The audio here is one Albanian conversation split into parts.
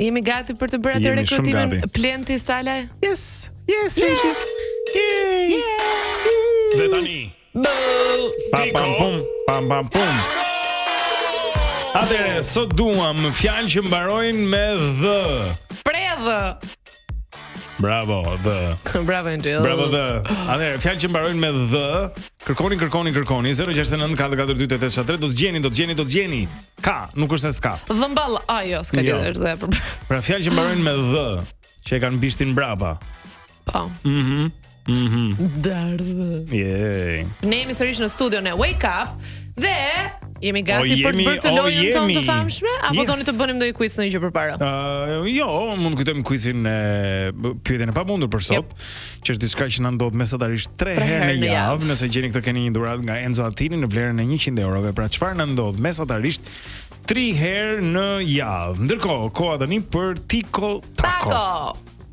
Jemi gati për të bërë atë rekrutimin Plenty Sala. Yes. Yes, yeah. Angie. Yeah. Yeah. Dhe tani. Bo. Pa pam pum, pam pam pum. Atëherë, sot duam fjalë që mbarojnë me dh. Predh. Bravo, dh. Bravo, Angel. Bravo, dh. Atëherë, fjalë që mbarojnë me dh, kërkoni, kërkoni, kërkoni, 069 442873 do të gjeni, do të gjeni, do të gjeni. Ka, nuk është se s'ka. Dhëmball, ajo, s'ka jo. dhe dhe. Pra, fjalë që mbarojnë me dh, që e kanë bishtin brapa. Po. Mhm. Mm Mhm. Mm Dardhë. Jej. Ne jemi sërish në studion e Wake Up dhe jemi gati o, jemi, për të bërë lojën tonë të famshme apo yes. doni të bëjmë ndonjë quiz ndonjë gjë përpara? Ë, uh, jo, mund të kujtojmë quizin e pyetjen e pamundur për sot, yep. që është diçka që na ndodh mesatarisht 3 herë në javë, nëse gjeni këtë keni një dhuratë nga Enzo Attini në vlerën e 100 eurove. Pra çfarë na ndodh mesatarisht 3 herë në javë. Ndërkohë, koha tani për Tico Taco. Taco.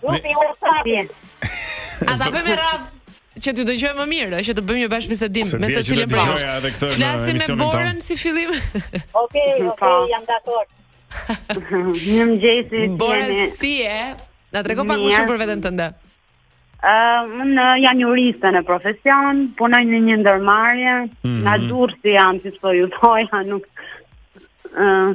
Grupi i Jugosllavies. A ta bëjmë me radhë që t'ju dëgjojmë më mirë, që të bëjmë një bashkëbisedim me secilin prej jush. Flasim me Borën si fillim. Okej, okej, jam dakord. Mirëmëngjesi Bora, si je? Na trego pak më shumë për veten tënde. Unë jam juriste në profesion Punoj në një ndërmarrje mm -hmm. Nga Durrësi jam. Si t'ju thoja Nuk uh,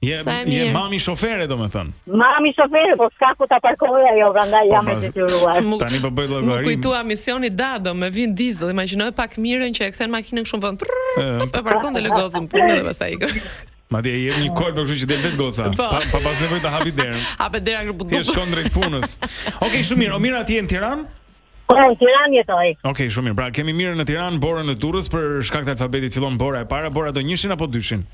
Je je mami shofere domethënë. Mami shofere, po s'ka ku ta parkojë ajo, prandaj jam e detyruar. Tani po bëj llogari. M'u kujtua misioni Dado me Vin Diesel, imagjinoj pak Mirën që e kthen makinën kështu në vend. Po parkon dhe lë gocën në punë dhe pastaj ikën. Madje i jep një kolp kështu që del vetë goca. Po. Pa pa pas nevojë ta hapë derën. Hapet dera kështu po. Ti shkon drejt punës. Okej, shumë mirë. O Mira, ti je në Tiranë? Po, në Tiranë jetoj. Okej, okay, shumë mirë. Pra kemi Mirën në Tiranë, Borën në Durrës për shkak të alfabetit fillon Bora e para, Bora do njëshin apo dyshin?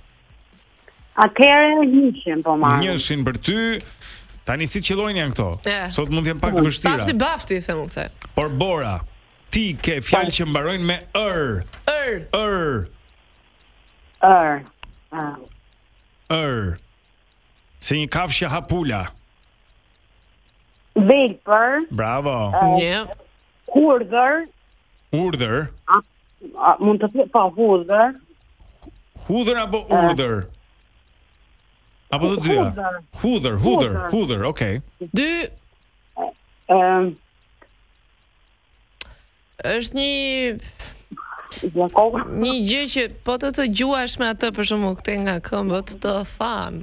Atëherë njëshin po marr. Njëshin për ty. Tani si qëllojnë janë këto? Sot mund të jenë pak të vështira. Bafti, bafti, se mund të. Por Bora, ti ke fjalë që mbarojnë me ër. Ër. Ër. Ër. Ër. Është një kafshë hapur la. Vjehërr. Bravo. Një. Hudhër. Urdhër. A, a mund të thotë prapë, hudhër? Hudhër apo urdhër? Apo të dyja? Hudhër, hudhër, hudhër, okay. Dy ëm është një një gjë që po të të gjuash me atë për shembull këtej nga këmbët të than.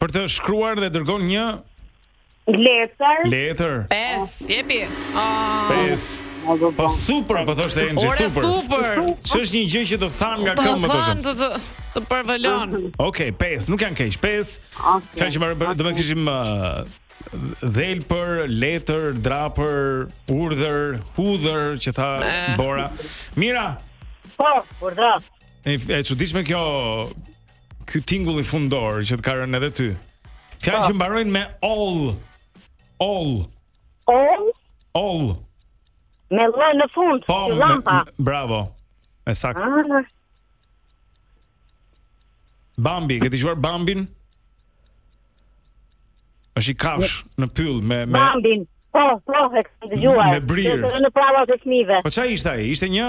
Për të shkruar dhe dërgon një letër. Letër. 5, jepi. Oh. 5. Po super, po thoshte Enxhi super. Ora super. Ç'është një gjë që të than nga këmbë të thënë. Të, të, të përvolon. Okej, okay, 5, nuk janë keq. 5. Okay. Akoma do të kishim uh, dhelpër, letër, drapër, urdhër, hudhër që tha eh. Bora. Mira. Po, urdhër. E çuditshme kjo Ky tingulli fundor që të ka rënë edhe ty. Fjalë po. që mbarojnë me oll. Oll. Oll. Oll. Me ll në fund, po, si llampa. Me, bravo. E saktë. Ah. Bambi, ke dëgjuar Bambin? Është një kafshë në pyll me me Bambin. Po, po, e kam dëgjuar. Me brirë. Në përralla të fëmijëve. Po çfarë ishte ai? Ishte një?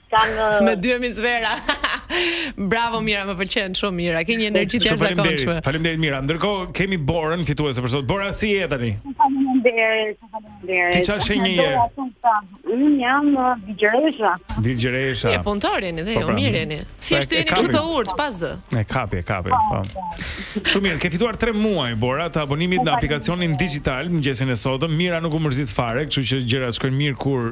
Kanë me dy hemisfera. Bravo Mira, më pëlqen shumë Mira. Ke një energji të jashtëzakonshme. Faleminderit. Faleminderit Mira. Ndërkohë kemi Borën fituese për sot. Bora si je tani? Faleminderit. Faleminderit. Ti çfarë shenjë je? Unë jam uh, Virgjëresha. Virgjëresha. Je punëtore dhe po, ju pra. mirë jeni. Si është jeni kështu të urtë pa zë? E kapi, e kapi. Po. Po. Shumë mirë. Ke fituar 3 muaj Bora të abonimit në aplikacionin Digitalb mëngjesin e sotëm. Mira nuk u mërzit fare, kështu që gjërat shkojnë mirë kur